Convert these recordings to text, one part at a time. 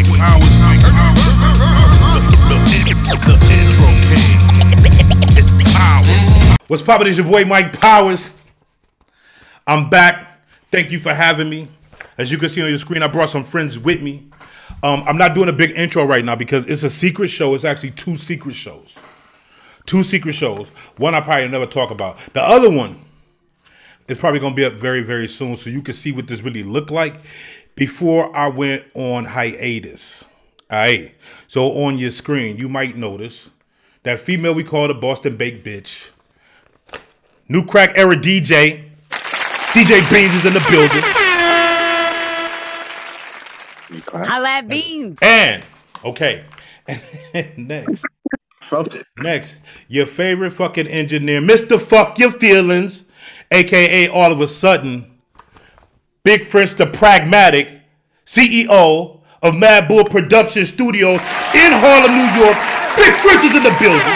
The, the, the intro king. It's Powers. What's poppin'? It's your boy Mike Powers. I'm back. Thank you for having me. As you can see on your screen, I brought some friends with me. Um, I'm not doing a big intro right now because it's a secret show. It's actually two secret shows. Two secret shows. One I probably never talk about. The other one is probably going to be up very, very soon so you can see what this really looked like before I went on hiatus. All right. So on your screen, you might notice that female we call the Boston Baked Bitch. New crack era DJ. DJ Beanz is in the building. Holla at Beanz. And, okay. next. Felt. Next, your favorite fucking engineer, Mr. Fuck Your Feelings, aka all of a sudden, Big French the Pragmatic, CEO of Mad Bull Production Studios in Harlem, New York. Big French is in the building.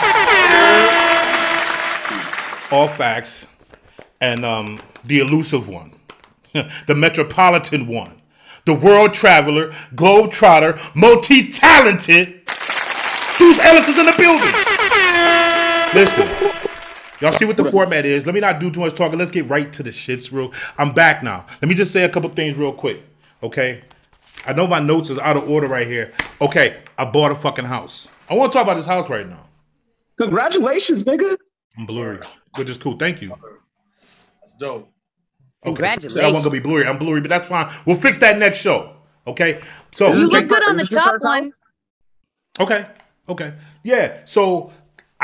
All facts. And um, the elusive one, the metropolitan one, the world traveler, globe trotter, multi talented. Deuce Ellis is in the building. Listen, y'all see what the format is. Let me not do too much talking. Let's get right to the shits, real. I'm back now. Let me just say a couple things real quick, okay? I know my notes is out of order right here. Okay, I bought a fucking house. I want to talk about this house right now. Congratulations, nigga. I'm blurry, which is cool. Thank you. That's dope. Okay, so I want to be blurry. I'm blurry, but that's fine. We'll fix that next show. Okay. So You look good on the is this your top one. Okay. Okay. Yeah. So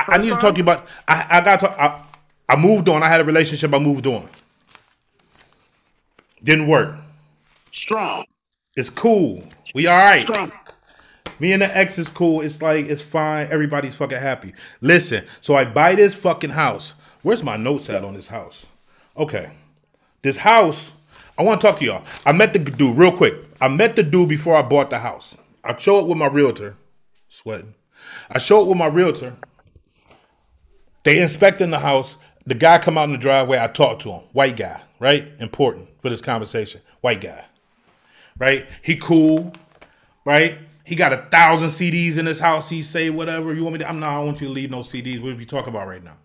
I, I need to talk to you about. I, I got to. I, I moved on. I had a relationship. I moved on. Didn't work. Strong. It's cool. We all right. Strong. Me and the ex is cool. It's like it's fine. Everybody's fucking happy. Listen. So I buy this fucking house. Where's my notes at on this house? Okay. This house. I want to talk to y'all. I met the dude real quick. I met the dude before I bought the house. I show it with my realtor. Sweating. I show it with my realtor. They inspecting the house. The guy come out in the driveway. I talk to him. White guy, right? Important for this conversation. White guy, right? He cool, right? He got a thousand CDs in his house. He say whatever you want me to. I'm not. I don't want you to leave no CDs. What we talking about right now?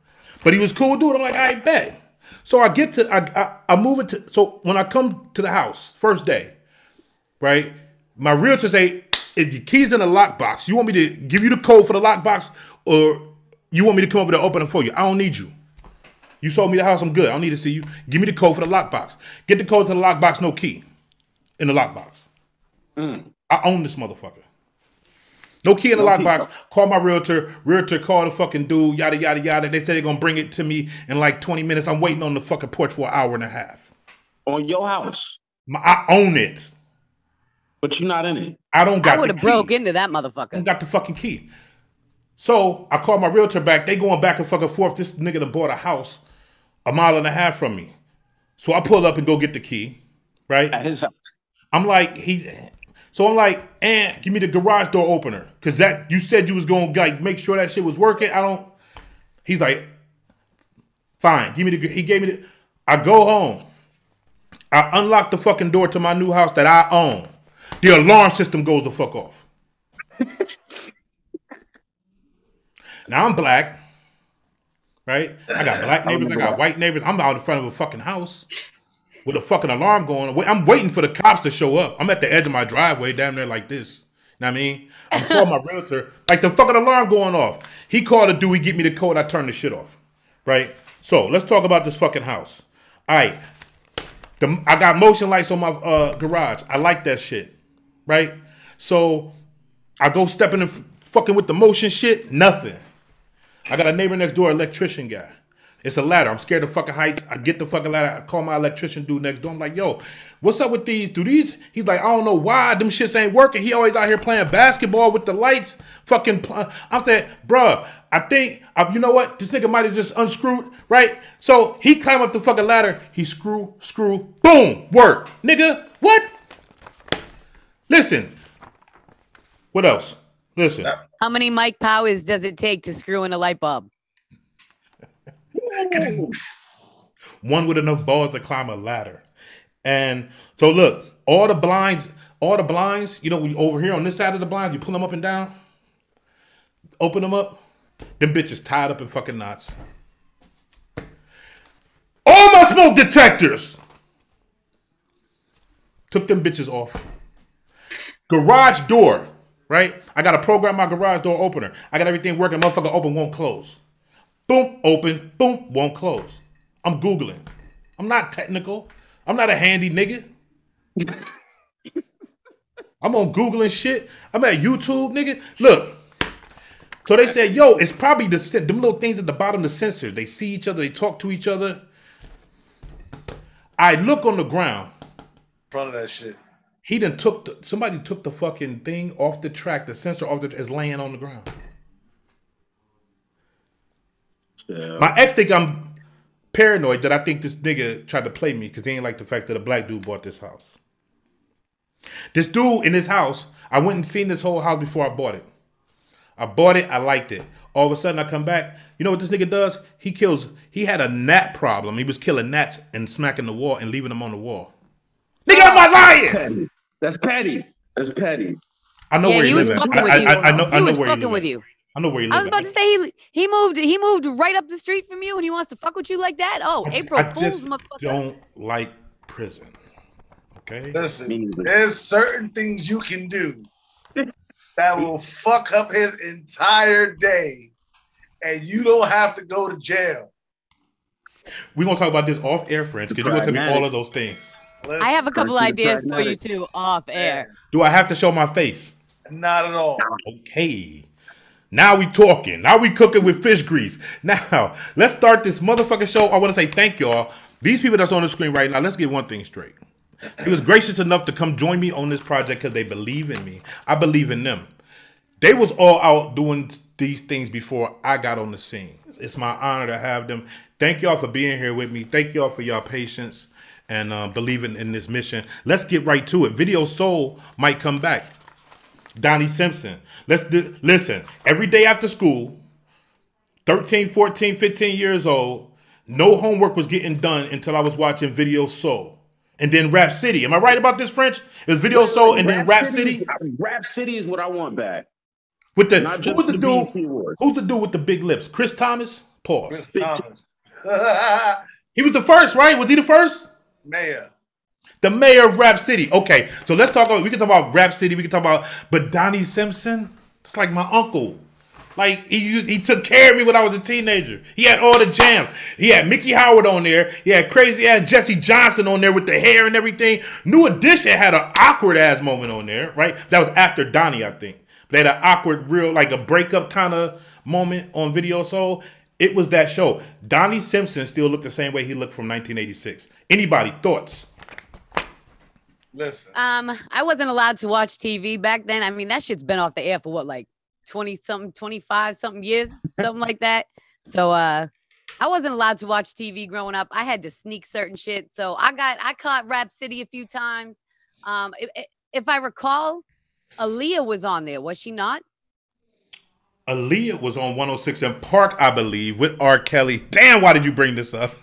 But he was cool, dude. I'm like, I bet. So I get to. I, I I move it to. So when I come to the house, first day, right? My realtor say, "Is the keys in the lockbox? You want me to give you the code for the lockbox, or you want me to come over there and open it for you? I don't need you. You sold me the house. I'm good. I don't need to see you. Give me the code for the lockbox. Get the code to the lockbox. No key in the lockbox. Mm. I own this motherfucker. No key in the lockbox. Call my realtor. Realtor call the fucking dude. Yada yada yada. They say they're gonna bring it to me in like 20 minutes. I'm waiting on the fucking porch for an hour and a half. On your house. My, I own it. But you're not in it. I don't got the key. I would have broke into that I motherfucker. got the fucking key. So I called my realtor back. They going back and fucking forth. This nigga done bought a house a mile and a half from me. So I pull up and go get the key, right? At his house. I'm like, he's so I'm like, and give me the garage door opener. Cause that you said you was gonna like make sure that shit was working. I don't he's like, fine, give me the he gave me the I go home. I unlock the fucking door to my new house that I own. The alarm system goes the fuck off. now I'm black. Right? I got black neighbors, I got white neighbors. I'm out in front of a fucking house with a fucking alarm going. I'm waiting for the cops to show up. I'm at the edge of my driveway, down there like this. You know what I mean? I'm calling my realtor, like the fucking alarm going off. He called a dude, he get me the code, I turn the shit off. Right? So let's talk about this fucking house. All right. The, I got motion lights on my uh, garage. I like that shit. Right? So I go stepping and f- fucking with the motion shit, nothing. I got a neighbor next door, electrician guy. It's a ladder. I'm scared of fucking heights. I get the fucking ladder. I call my electrician dude next door. I'm like, yo, what's up with these? Do these? He's like, I don't know why them shits ain't working. He always out here playing basketball with the lights. Fucking, pl- I'm saying, bruh, I think, uh, you know what? This nigga might have just unscrewed, right? So he climb up the fucking ladder. He screw, screw, boom, work. Nigga, what? Listen. What else? Listen. Uh, How many Mike Powers does it take to screw in a light bulb? one with enough balls to climb a ladder. And so look, all the blinds, all the blinds, you know, when over here on this side of the blinds, you pull them up and down, open them up, them bitches tied up in fucking knots. All my smoke detectors took them bitches off. Garage door, right? I got to program my garage door opener. I got everything working. Motherfucker open won't close. Boom, open. Boom, won't close. I'm googling. I'm not technical. I'm not a handy nigga. I'm on Googling shit. I'm at YouTube, nigga. Look. So they said, yo, it's probably the them little things at the bottom, of the sensor. They see each other, they talk to each other. I look on the ground. front of that shit. He done took the, somebody took the fucking thing off the track. The sensor off the is laying on the ground. Yeah. My ex think I'm paranoid that I think this nigga tried to play me because he ain't like the fact that a black dude bought this house. This dude in this house, I went and seen this whole house before I bought it. I bought it, I liked it. All of a sudden I come back. You know what this nigga does? He kills, he had a gnat problem. He was killing gnats and smacking the wall and leaving them on the wall. Nigga, am I lying? petty. That's petty. That's petty. I know yeah, where he he was live fucking I, with I, you. I, I know, I know was where he fucking live with you. I know where he I was about at. to say he he moved he moved right up the street from you and he wants to fuck with you like that. Oh, I just- April I Fools, just motherfucker. don't like prison. Okay? Listen, there's certain things you can do that will fuck up his entire day, and you don't have to go to jail. We're gonna talk about this off air, friends, because you're gonna tell me all of those things. I have a couple ideas for you pragmatic. too off air. Do I have to show my face? Not at all. Okay. Now we talking. Now we cooking with fish grease. Now let's start this motherfucking show. I want to say thank y'all. These people that's on the screen right now. Let's get one thing straight. He was gracious enough to come join me on this project because they believe in me. I believe in them. They was all out doing these things before I got on the scene. It's my honor to have them. Thank y'all for being here with me. Thank y'all for your patience and uh, believing in this mission. Let's get right to it. Video Soul might come back. Donnie Simpson. Let's do, listen. Every day after school, 13, 14, 15 years old, no homework was getting done until I was watching Video Soul. And then Rap City. Am I right about this, French? Is was Video Soul and then Rap City Rap City is what I want back. with the Not who was the the dude? BET Who's the dude with the big lips? Chris Thomas. Pause. Chris Thomas. He was the first, right? Was he the first? Mayor. The mayor of Rap City. Okay, so let's talk about. We can talk about Rap City. We can talk about, but Donnie Simpson. It's like my uncle. Like he he took care of me when I was a teenager. He had all the jams. He had Miki Howard on there. He had crazy ass Jesse Johnson on there with the hair and everything. New Edition had an awkward ass moment on there, right? That was after Donnie, I think. They had an awkward, real like a breakup kind of moment on Video Soul. It was that show. Donnie Simpson still looked the same way he looked from 1986. Anybody thoughts? Listen. Um, I wasn't allowed to watch TV back then. I mean, that shit's been off the air for what, like 20 something, 25 something years, something like that. So uh I wasn't allowed to watch TV growing up. I had to sneak certain shit. So I got I caught Rap City a few times. Um if, if I recall, Aaliyah was on there, was she not? Aaliyah was on 106 & Park, I believe, with R. Kelly. Damn, why did you bring this up?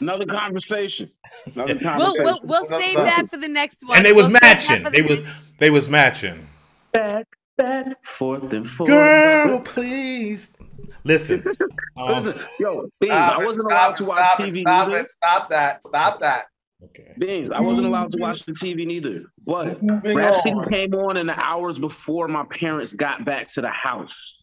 Another conversation. Another We'll we'll, we'll Well, save well. that for the next one. And they was We'll matching. They was next- they was matching. back, back, forth and forth. Girl, please listen. Um, Listen, yo, Beanz, Stop I wasn't stop allowed it, to watch stop TV It, stop neither. it. Stop that. Stop that. Okay. Beanz, I wasn't allowed to watch the TV neither. But Rap City came on in the hours before my parents got back to the house.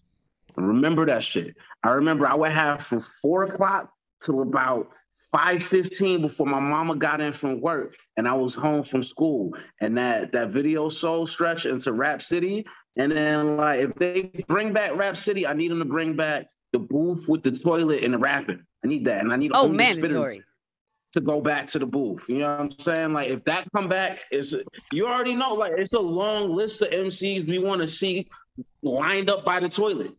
Remember that shit. I remember I would have from four o'clock till about 5:15 before my mama got in from work and I was home from school. And that that video soul stretch into Rap City. And then like if they bring back Rap City, I need them to bring back the booth with the toilet and the rapping. I need that. And I need Oh, all the mandatory. To go back to the booth. You know what I'm saying? Like if that come back, it's you already know. Like it's a long list of MCs we want to see lined up by the toilet.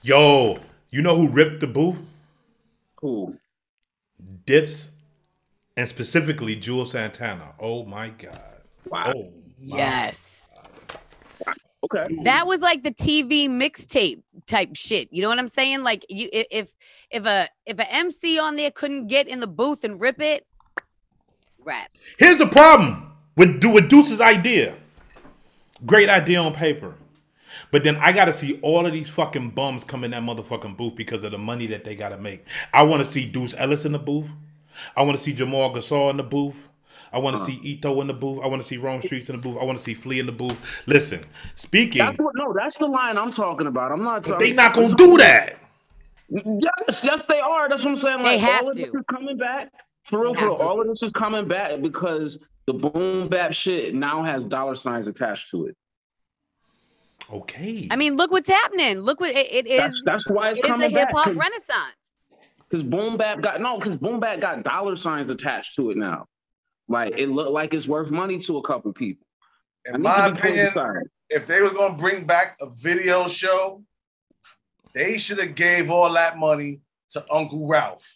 Yo, you know who ripped the booth? Who? Dips, and specifically Juelz Santana. Oh my god. Wow. Oh my. Yes. Okay. That was like the TV mixtape type shit. You know what I'm saying? Like you if if a if a MC on there couldn't get in the booth and rip it, rap. Here's the problem with, with Deuce's idea. Great idea on paper. But then I gotta see all of these fucking bums come in that motherfucking booth because of the money that they gotta make. I wanna see Deuce Ellis in the booth. I wanna see Jamal Gasol in the booth. I want to see Eto in the booth. I want to see Rome Streetz in the booth. I want to see Flea in the booth. Listen, speaking, That's what, no, that's the line I'm talking about. I'm not talking. they not gonna do that. Yes, yes, they are. That's what I'm saying. They Like have all of to. this is coming back. For real, for real. All of this is coming back because the boom bap shit now has dollar signs attached to it. Okay. I mean, look what's happening. Look what it, it That's that's why it's It is the coming hip back. hop Cause, boom bap got no, because boom bap got dollar signs attached to it now. Like it looked like it's worth money to a couple people. I In need my to be put opinion, if they was gonna bring back a video show, they should have gave all that money to Uncle Ralph.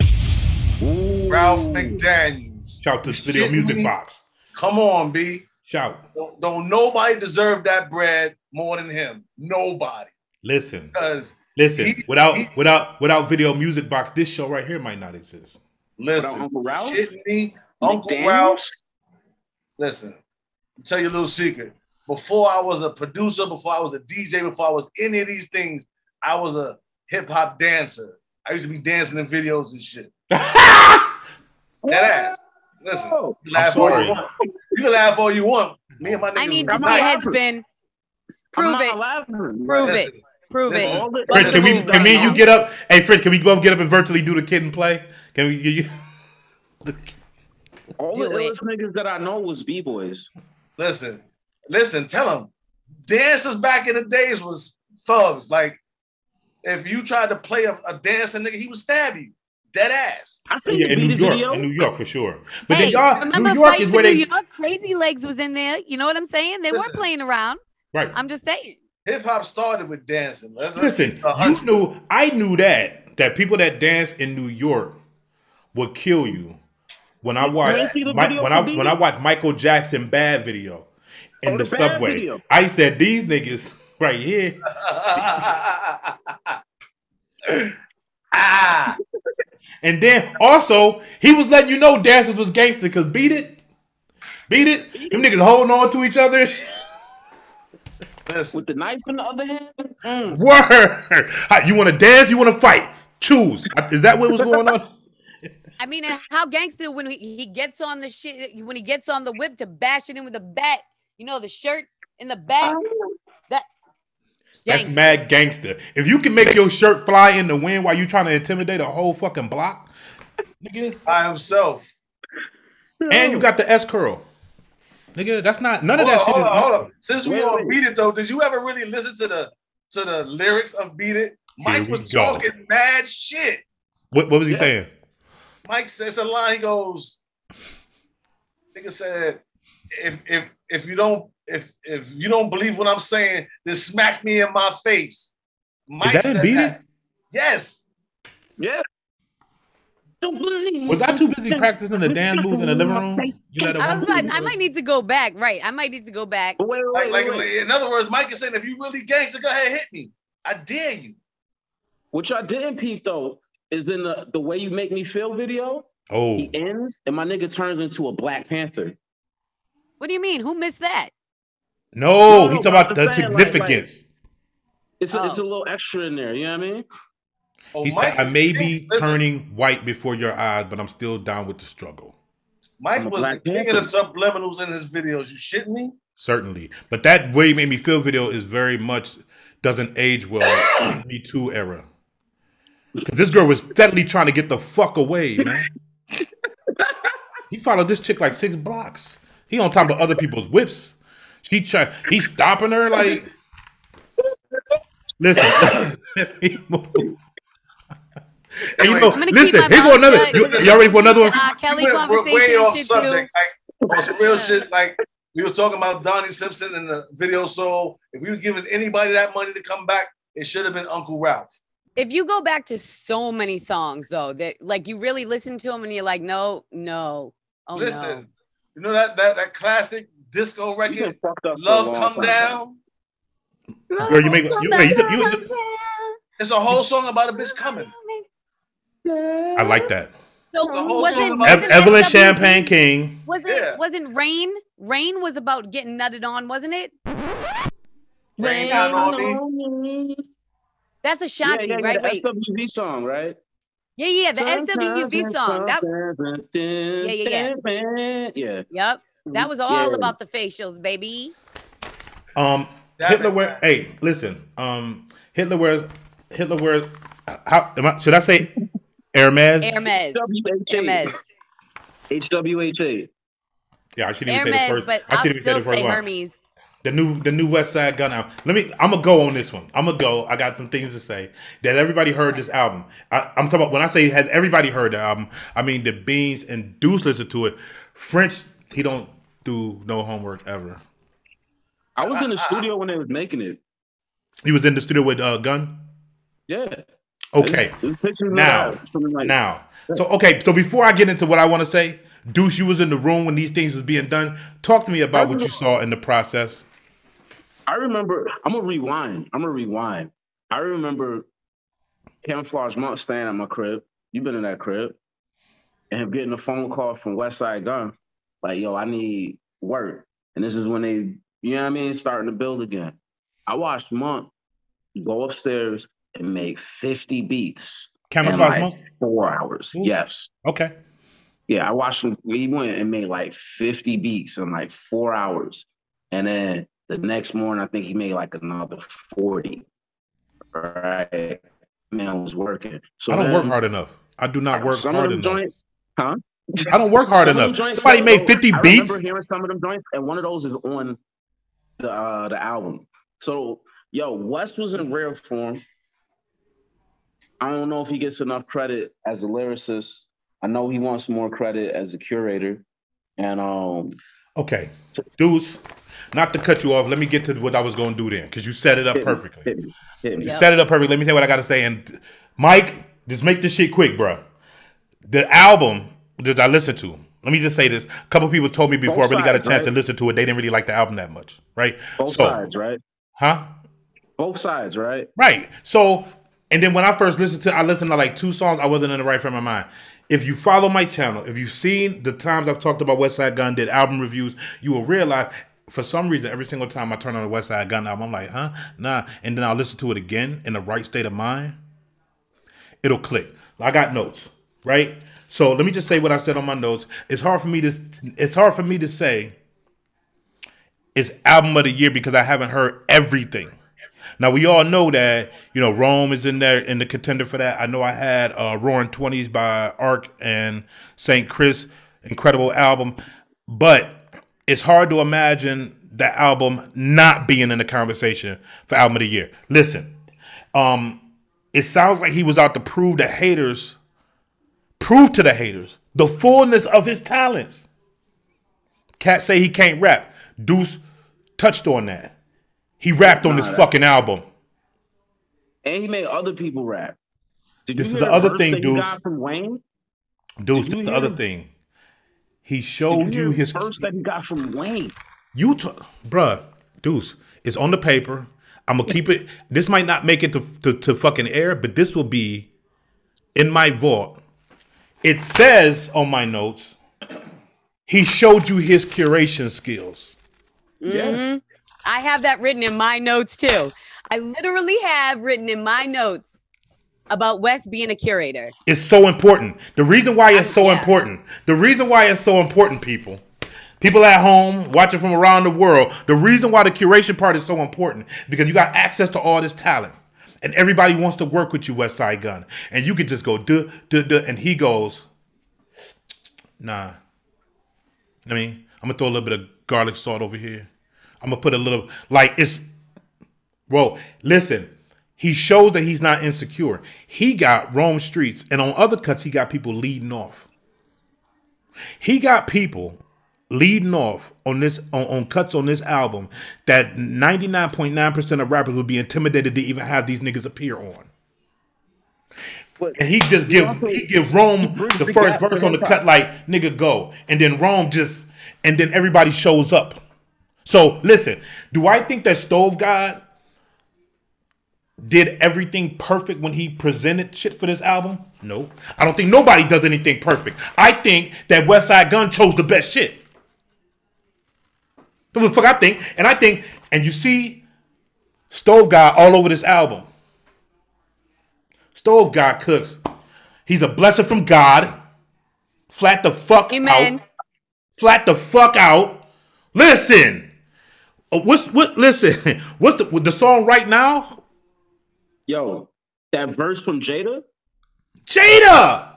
Ooh. Ralph McDaniels. Shout to video music me? box. Come on, B. Shout. Don't, don't nobody deserve that bread more than him. Nobody. Listen. Because Listen. He- without he- without without video music box, this show right here might not exist. Without listen, Uncle Ralph. shitting me, Uncle McDaniels? Ralph. Listen, I'll tell you a little secret. Before I was a producer, before I was a DJ, before I was any of these things, I was a hip hop dancer. I used to be dancing in videos and shit. That ass. Listen, Whoa. you can laugh all you want. You can laugh all you want. Me and my niggas. I need to was see a not nice. head spin. I'm Prove it. laughing. Prove Like, it. Listen, Prove it. listen. Fred, can we can me and you get up? Hey Fred, can we both get up and virtually do the kid and play? Can we you, all Do the illest niggas that I know was b boys. Listen, listen, tell them. Dancers back in the days was thugs. Like, if you tried to play a, a dancing nigga, he would stab you. Dead ass. I seen Yeah, in New York, video. in New York for sure. But hey, then y'all, remember New York is for where New they York? Crazy Legs was in there. You know what I'm saying? They weren't playing around. right. I'm just saying. Hip hop started with dancing. Let's, let's Listen, keep it a you knew I knew that that people that dance in New York would kill you. When I watched see the Mi- video when I when I watched Michael Jackson bad video oh, in Oh, the, the subway, video. I said these niggas right here. ah, And then also he was letting you know dancers was gangster because beat it, beat it. Them niggas holding on to each other. with the knife in the other hand. Mm. Word. You want to dance? You want to fight? Choose. Is that what was going on? I mean, how gangster when he, he gets on the shit when he gets on the whip to bash it in with a bat. You know the shirt in the back. That That's gangster. mad gangster. If you can make your shirt fly in the wind while you trying to intimidate a whole fucking block, nigga, by himself. and you got the S curl, nigga, that's not none of Hold that on, shit hold is. on, hold on. Since we Wait, on. Beat It though, did you ever really listen to the to the lyrics of Beat It? Mike was go. talking mad shit. What, what was he Yeah. saying? Mike says a line. He goes, "Nigga said, if if if you don't if if you don't believe what I'm saying, then smack me in my face." Mike that in said Beat It? Yes. Yeah. Was I too busy practicing the dance moves in the living room? You let it I was run? about, I might need to go back. Right. I might need to go back. Wait, wait, Like, wait, like wait. in other words, Mike is saying, if you really gangster, go ahead, hit me. I dare you. What y'all didn't peep though is in the the way you make me feel video. Oh, He ends and my nigga turns into a Black Panther. What do you mean? Who missed that? no, No, he no, talking but I'm about the just saying, like- significance. It's a, it's a Oh. little extra in there. You know what I mean? Oh, He Mike I may be listen, turning white before your eyes, but I'm still down with the struggle. Mike was the king of the subliminals in his videos. You shitting me? Certainly. But that way you made me feel video is very much doesn't age well. Me Too era. Because this girl was steadily trying to get the fuck away, man. he followed this chick like six blocks. He on top of other people's whips. She try he's stopping her like Listen. He and you know, I'm gonna keep listen, my here go mouth another. shut. You, y'all ready for another one? Uh, Kelly We went- we're conversation way off shit subject. too. Like on some real shit. Like we were talking about Donnie Simpson in the video. So if we were giving anybody that money to come back, it should have been Uncle Ralph. If you go back to so many songs though, that like you really listen to them and you're like, no, no, oh Listen, no. You know that that that classic disco record, fucked up for a "Love long Come time. Down." Girl, you make you, wait, you, you, It's a whole song about a bitch coming. I like that. So wasn't, song wasn't Evelyn Champagne King. Wasn't Yeah. wasn't Rain Rain was about getting nutted on, wasn't it? Rain down on me. That's a Yeah, Shanti, yeah, yeah, right? the Wait. SWV song, right? Yeah, yeah, the SWV song. That, yeah, yeah, yeah. Yeah. yep. That was all Yeah. about the facials, baby. Um, Damn Hitler it, wear. Hey, listen. Um, Hitler wears. Hitler wears. How am I, should I say? Hermes. Hermes. WHA. Hermes. HWHA. Yeah, I shouldn't even say the first. but I I'll shouldn't even say the first say one. Hermes. The new, the new Westside Gunn album. Let me. I'm gonna go on this one. I'm gonna go. I got some things to say. That everybody heard this album. I, I'm talking about when I say has everybody heard the album. I mean the Beanz and Deuce listen to it. French, he don't do no homework ever. I was in the studio when they was making it. He was in the studio with uh, Gunn. Yeah. Okay. It was pictures of Now, that, like Now, so okay, so before I get into what I want to say, Deuce, you was in the room when these things was being done. Talk to me about what you saw in the process. I remember. I'm gonna rewind. I'm gonna rewind. I remember Camoflauge Monk staying at my crib. You've been in that crib, and him getting a phone call from Westside Gunn, like, "Yo, I need work." And this is when they, you know what I mean, starting to build again. I watched Monk go upstairs and make 50 beats Camouflage like Monk? four hours. Ooh. Yes. Okay. Yeah, I watched him. He went and made like 50 beats in like four hours. And then the next morning, I think he made like another 40. Right. Man was working. So I don't work hard enough. I do not work some hard of them enough. joints, huh? I don't work hard enough. joints, Somebody made 50 I beats. remember hearing some of them joints, and one of those is on the uh, the album. So, yo, West was in rare form. I don't know if he gets enough credit as a lyricist. I know he wants more credit as a curator. And um, Okay. Deuce, not to cut you off, let me get to what I was going to do then because you set it up hit me, perfectly. hit me, hit me. You Yep. set it up perfectly. Let me tell you what I got to say. And Mike, just make this shit quick, bro. The album that I listened to, let me just say this. A couple people told me before Both I really got a sides, chance to listen to it, they didn't really like the album that much, right? Both so, sides, right? huh? Both sides, right? Right. So, and then when I first listened to, I listened to like two songs. I wasn't in the right frame of mind. If you follow my channel, if you've seen the times I've talked about Westside Gunn, did album reviews, you will realize for some reason every single time I turn on the Westside Gunn album, I'm like, huh, nah, and then I'll listen to it again in the right state of mind. It'll click. I got notes, right? So let me just say what I said on my notes. It's hard for me to, it's hard for me to say it's album of the year because I haven't heard everything. Now we all know that you know Rome is in there in the contender for that. I know I had uh, Roaring Twenties by Ark and Saint Chris, incredible album, but it's hard to imagine that album not being in the conversation for album of the year. Listen, um, it sounds like he was out to prove the haters, prove to the haters the fullness of his talents. Cat say he can't rap. Deuce touched on that. He rapped on Nah, this that- fucking album. And he made other people rap. Did This is the other thing, dude. he dudes. got from Wayne? Deuce, Did that's you the other him? thing. He showed you you hear his first that he got from Wayne? You, t- bruh, Deuce, it's on the paper. I'm gonna keep it. This might not make it to, to to fucking air, but this will be in my vault. It says on my notes, he showed you his curation skills. Yeah. Mhm. I have that written in my notes too. I literally have written in my notes about Wes being a curator. It's so important. The reason why it's so Yeah. important. The reason why it's so important, people. People at home watching from around the world. The reason why the curation part is so important because you got access to all this talent. And everybody wants to work with you, Westside Gunn. And you could just go duh, duh, duh, and he goes, nah. I mean, I'm gonna throw a little bit of garlic salt over here. I'm gonna put a little like it's Bro, listen. He shows that he's not insecure. He got Rome Streetz, and on other cuts, he got people leading off. He got people leading off on this on, on cuts on this album that 99.9% of rappers would be intimidated to even have these niggas appear on. But And he just give also- he give Rome the first verse on the cut like nigga go, and then Rome just and then everybody shows up. So listen, do I think that Stove God did everything perfect when he presented shit for this album? No, I don't think nobody does anything perfect. I think that Westside Gunn chose the best shit. That's what the fuck I think. And I think, and you see Stove God all over this album. Stove God cooks. He's a blessing from God. Flat the fuck Amen. out. Flat the fuck out. Listen. Uh, What's what? Listen. What's the the song right now? Yo, that verse from Jada. Jada.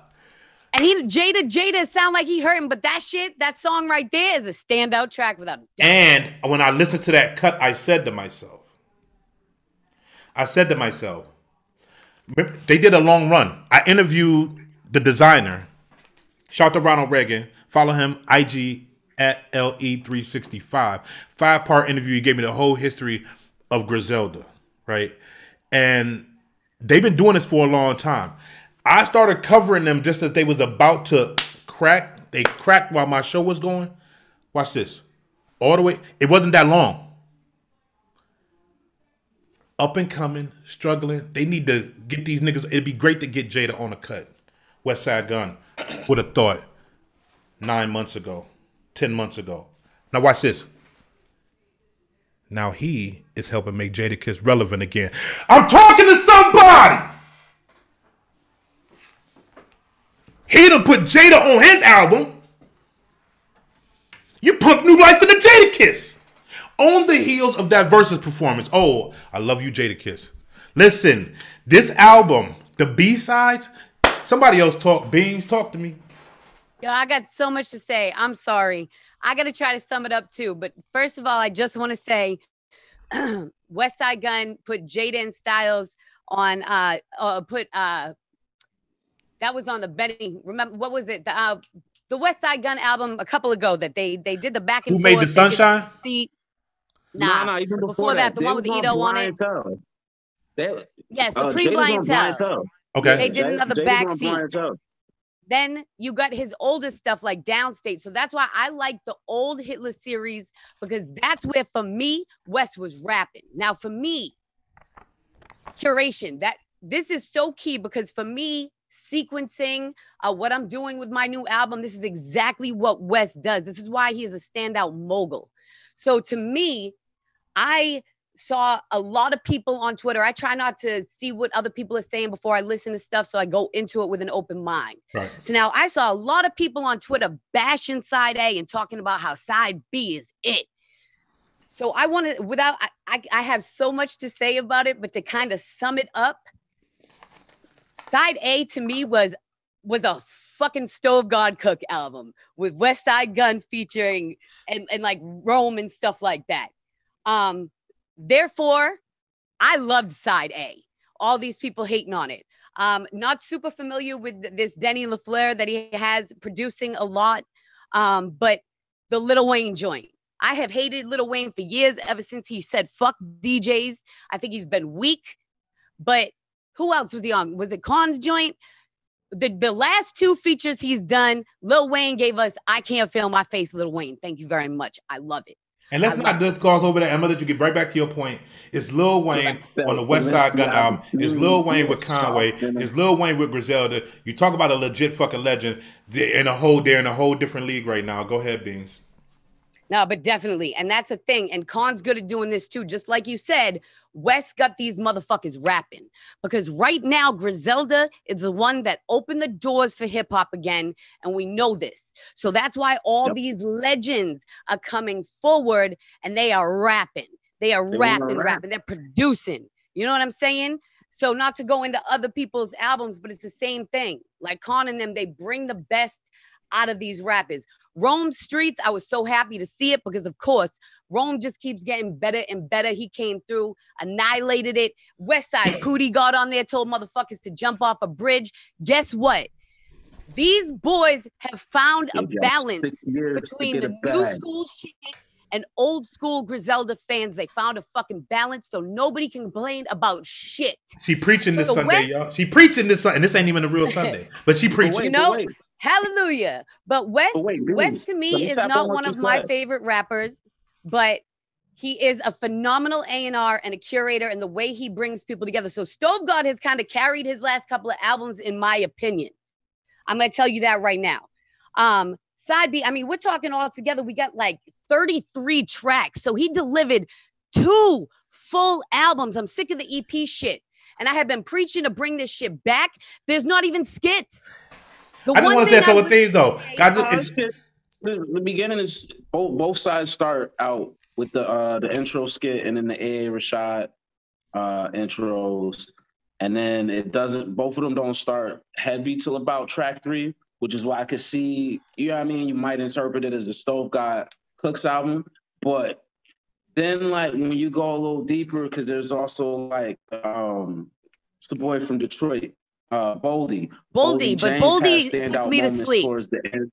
And he Jada Jada sound like he hurting, but that shit, that song right there is a standout track without a doubt. And when I listened to that cut, I said to myself, I said to myself, they did a long run. I interviewed the designer. Shout out to Ronald Reagan. Follow him, IG at E LE365. Five part interview. He gave me the whole history of Griselda, right? And they've been doing this for a long time. I started covering them just as they was about to crack. They cracked while my show was going. Watch this. All the way. It wasn't that long. Up and coming, struggling. They need to get these niggas. It'd be great to get Jada on a cut. Westside Gunn would have thought nine months ago, ten months ago. Now watch this. Now he is helping make Jadakiss relevant again. I'm talking to somebody. He done put Jada on his album. You put new life in the Jadakiss. On the heels of that versus performance. Oh, I love you, Jadakiss. Listen, this album, the B-sides, somebody else talk, Beanz, talk to me. Yo, I got so much to say. I'm sorry. I got to try to sum it up too. But first of all, I just want to say Westside Gunn put Jaden Styles on, uh, uh, put, uh, that was on the Benny. Remember, what was it? The, uh, the Westside Gunn album a couple ago that they they did the back and Who made forth. the they did Sunshine? the- Nah, Nah, nah, even before, before, that, the one with was Eto on it. Tell. They, Yeah, uh, pre Blind Blind Tell. Tell. Okay. They did Jada- another Jada's backseat. Then you got his oldest stuff like Downstate. So that's why I like the old Hitler series because that's where for me West was rapping. Now for me, curation that this is so key because for me sequencing uh, what I'm doing with my new album, this is exactly what West does. This is why he is a standout mogul. So to me, I saw a lot of people on Twitter. I try not to see what other people are saying before I listen to stuff, so I go into it with an open mind. Right. So now I saw a lot of people on Twitter bashing side A and talking about how side B is it. So I want to, without, I, I, I have so much to say about it, but to kind of sum it up, side A to me was was a fucking Stove God Cook album with Westside Gunn featuring and, and like Rome and stuff like that. Um, therefore, I loved side A. All these people hating on it. Um, not super familiar with this Denny LaFlare that he has producing a lot. Um, but the Lil Wayne joint. I have hated Lil Wayne for years, ever since he said fuck DJs. I think he's been weak. But who else was he on? Was it Khan's joint? The the last two features he's done, Lil Wayne gave us I Can't Feel My Face, Lil Wayne. Thank you very much. I love it. And let's I not just gloss over that. I'm gonna let you get right back to your point. It's Lil Wayne on the Westside Gunn album. It's Lil Wayne with Conway. It's Lil Wayne with Griselda. You talk about a legit fucking legend. They're in a whole, they're in a whole different league right now. Go ahead, Beanz. No, but definitely. And that's the thing. And Khan's good at doing this too. Just like you said, West got these motherfuckers rapping. Because right now, Griselda is the one that opened the doors for hip hop again. And we know this. So that's why all Yep. these legends are coming forward and they are rapping. They are They rapping, rap. rapping. They're producing. You know what I'm saying? So not to go into other people's albums, but it's the same thing. Like Khan and them, they bring the best out of these rappers. Rome Streetz, I was so happy to see it because, of course, Rome just keeps getting better and better. He came through, annihilated it. West Side Cootie got on there, told motherfuckers to jump off a bridge. Guess what? These boys have found a balance six years to between the new school shit and old school Griselda fans. They found a fucking balance so nobody can complain about shit. She preaching this So the Sunday, West- y'all. She preaching this Sunday. And this ain't even a real Sunday, but she But preaching. wait, You know, wait, Hallelujah. But West but wait, West to let me is not on one you of my said. favorite rappers, but he is a phenomenal A&R and a curator and the way he brings people together. So Stove God has kind of carried his last couple of albums in my opinion. I'm going to tell you that right now. Um side B, I mean, we're talking all together. We got like 33 tracks. So he delivered two full albums. I'm sick of the EP shit. And I have been preaching to bring this shit back. There's not even skits. The I just one want to say a couple of things though. say- Guys, Uh, it's, it's- the, the beginning is both both sides start out with the uh the intro skit and then the AA Rashad uh intros. And then it doesn't both of them don't start heavy till about track three, which is why I could see, you know what I mean? You might interpret it as the Stove God Cooks album, but then like when you go a little deeper, because there's also like um it's the boy from Detroit, uh Boldy. Boldy, but Boldy puts me to sleep. towards the end.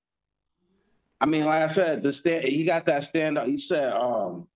I mean, like I said, the stand he got that standout. He said, um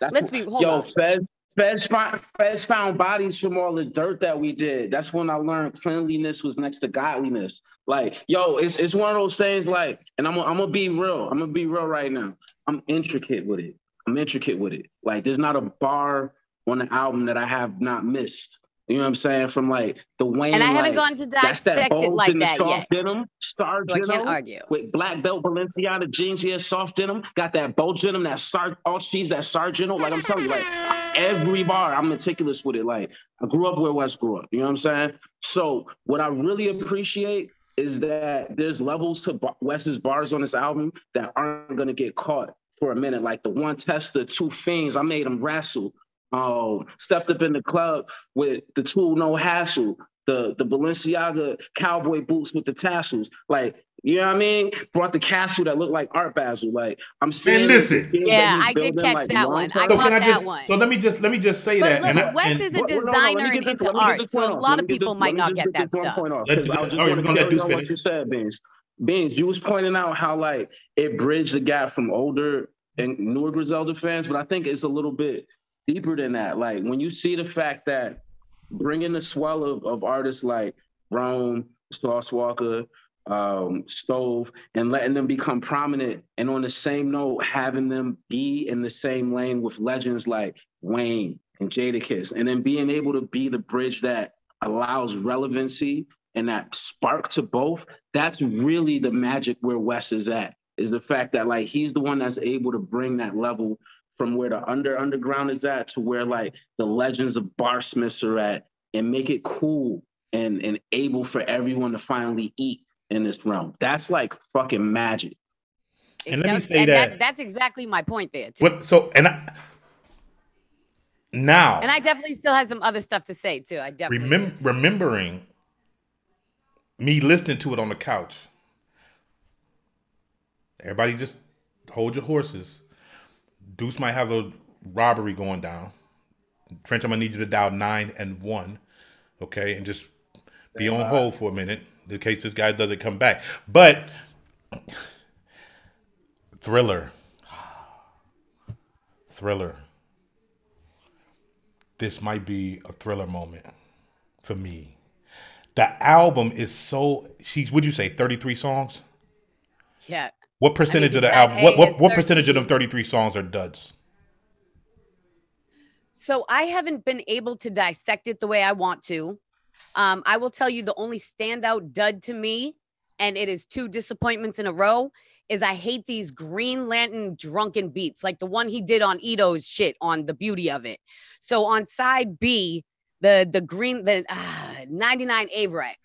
that's Let's when- be hold yo, on. Feds Feds found, Feds found bodies from all the dirt that we did. That's when I learned cleanliness was next to godliness. Like, yo, it's it's one of those things. Like, and I'm I'm gonna be real. I'm gonna be real right now. I'm intricate with it. I'm intricate with it. Like, there's not a bar on the album that I have not missed. You know what I'm saying? From like the Wayne. And I haven't like, gone to that's that dissect it like that soft yet. denim, star So I can't denim, argue. with black belt Balenciaga jeans, yeah, soft denim, got that bulge in them, that sar all cheese, that sargento. Like I'm telling you, like every bar, I'm meticulous with it. Like I grew up where West grew up. You know what I'm saying? So what I really appreciate is that there's levels to West's bars on this album that aren't gonna get caught for a minute. Like the one tester, two fiends, I made them wrestle. Um, stepped up in the club with the tool, no hassle. The the Balenciaga cowboy boots with the tassels. Like, you know what I mean? Brought the castle that looked like Art Basel. Like, I'm saying. listen. Yeah, I did catch like, that one. long-term. I so caught can I that just one. so let me just let me just say But that. look, and I, Wes and, is a Well, no, no, let designer and get this- into let me get art, so a lot of people this- might not get that stuff. point off, Let- 'cause I just oh, you're gonna let carry Deuce on what finish? you said, Beanz. Beanz, you was pointing out how like it bridged the gap from older and newer Griselda fans, but I think it's a little bit deeper than that. Like when you see the fact that bringing the swell of, of artists like Rome, Sauce Walka, um, Stove, and letting them become prominent, and on the same note, having them be in the same lane with legends like Wayne and Jadakiss, and then being able to be the bridge that allows relevancy and that spark to both. That's really the magic where Wes is at. Is the fact that like he's the one that's able to bring that level from where the under underground is at to where like the legends of barsmiths are at and make it cool and and able for everyone to finally eat in this realm. That's like fucking magic. And let me say and that- That's exactly my point there. Too. what so and I, now And I definitely still have some other stuff to say too. I definitely. do. remem- remembering me listening to it on the couch. Everybody just hold your horses. Deuce might have a robbery going down. French, I'm gonna need you to dial nine and one, okay, and just be on hold for a minute in case this guy doesn't come back. But thriller, thriller. This might be a thriller moment for me. The album is so she's would you say 33 songs? Yeah. What percentage of the album what what, what percentage of 13." them 33 songs are duds? So I haven't been able to dissect it the way I want to. Um, I will tell you the only standout dud to me, and it is two disappointments in a row, is I hate these Green Lantern drunken beats, like the one he did on Eto's shit on the beauty of it. So on side B, the the green the ah, 99 Avirex,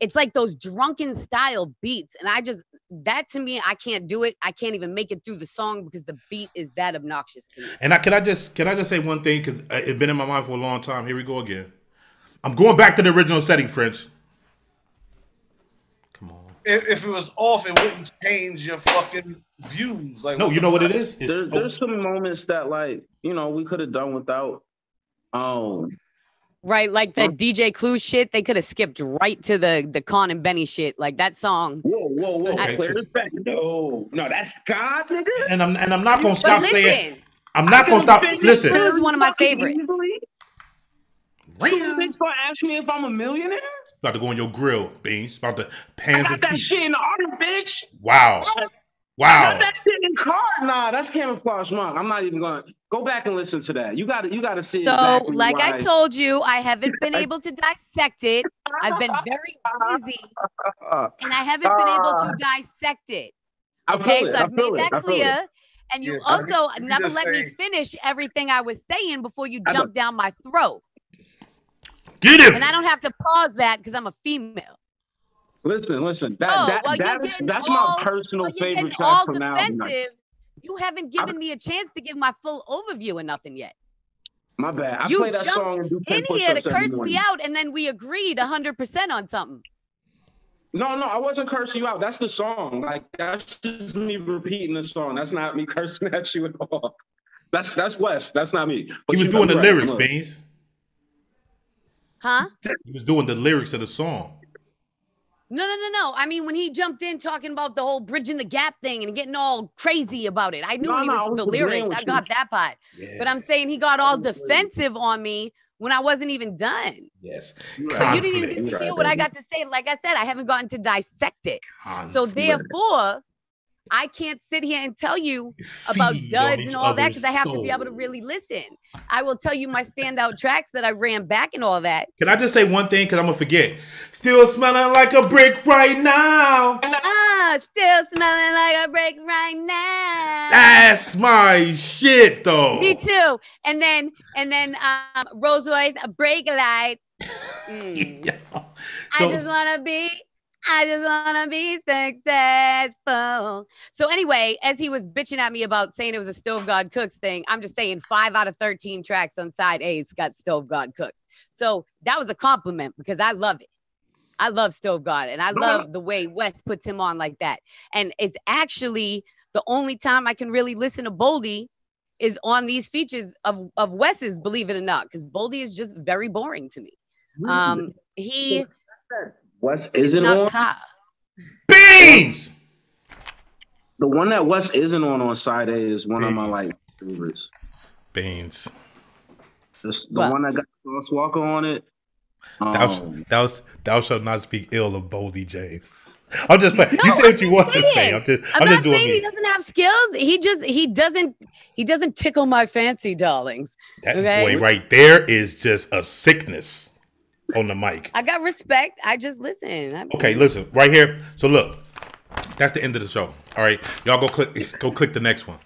it's like those drunken style beats, and I just that to me I can't do it. I can't even make it through the song because the beat is that obnoxious to me. And I, can I just can I just say one thing because it's been in my mind for a long time. Here we go again. I'm going back to the original setting, French. Come on. If, if it was off, it wouldn't change your fucking views. Like No, you know what it is? There, oh, there's some moments that like you know we could have done without. Um, Right, like the Huh? DJ Clue shit, they could have skipped right to the the Con and Benny shit. Like that song. whoa, whoa, whoa! Okay. Clear this back. No, no, that's God, nigga. and I'm and I'm not gonna stop listen, saying I'm not gonna stop. Listen, Clue is one of my favorites. easily. So you bitch gonna ask me if I'm a millionaire? about to go on your grill, beans. About the I pans got that feet. shit in the art, bitch. Wow, I wow. got that shit in car. Nah, that's camouflage monk. I'm not even gonna go back and listen to that. You got to You got to see. So, exactly like I told you, I haven't been able to dissect it. I've been very busy, and I haven't been able to dissect it. Okay, feel it. so I I've made it. that I feel it. clear. And you Yeah, also you never just let me finish everything I was saying before you jump down my throat. Get him. And I don't have to pause that because I'm a female. Listen, listen. That, Oh, that, well, you're that's getting that's all- my personal Well, you're favorite track all from the album. defensive. You haven't given me a chance to give my full overview of nothing yet. My bad. I You play that jumped song and do 10 In here to curse me out, and then we agreed 100% on something. No, no, I wasn't cursing you out. That's the song. Like that's just me repeating the song. That's not me cursing at you at all. That's that's Wes. That's not me. But He was you- doing the right. lyrics, Look, Beanz. Huh? He was doing the lyrics of the song. No, no, no, no. I mean, when he jumped in talking about the whole bridging the gap thing and getting all crazy about it, I knew No, when he was I was the lyrics. I got that part. Yeah. But I'm saying he got all defensive on me when I wasn't even done. yes. You're So right. you didn't even Conflict. hear what I got to say. Like I said, I haven't gotten to dissect it. So therefore, I can't sit here and tell you about duds and all that because I have to be able to really listen. I will tell you my standout tracks that I ran back and all that. Can I just say one thing? Because I'm gonna forget. Still smelling like a brick right now. Ah, still smelling like a brick right now. That's my shit, though. Me too. And then and then um Rolls Royce brake lights. Mm. Yeah. I just wanna be I just wanna be successful. So anyway, as he was bitching at me about saying it was a Stove God Cooks thing, I'm just saying five out of 13 tracks on side A's got Stove God Cooks. So that was a compliment because I love it. I love Stove God and I love the way Wes puts him on like that. And it's actually the only time I can really listen to Boldy is on these features of, of Wes's, believe it or not, because Boldy is just very boring to me. Um, he Wes is isn't on. hot. Beanz. The one that Wes isn't on on side A is one of my like favorites. Beanz. This, the What? one that got Sauce Walka on it. Thou, Um, thou, thou shalt not speak ill of Boldy James. I'm just playing. No, you say what you I'm want to say. I'm just, I'm, I'm, not just doing saying he doesn't have skills. He just he doesn't he doesn't tickle my fancy, darlings. That okay. boy right there is just a sickness on the mic. I got respect. I just listen. I- okay, listen right here. So look, that's the end of the show. All right, y'all go click go click the next one.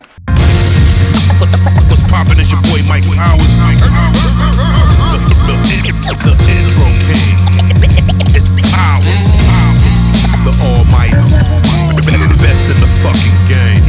What's poppin' is your boy Mike Powers. The intro. It's Powers. The almighty. Best in the fucking game.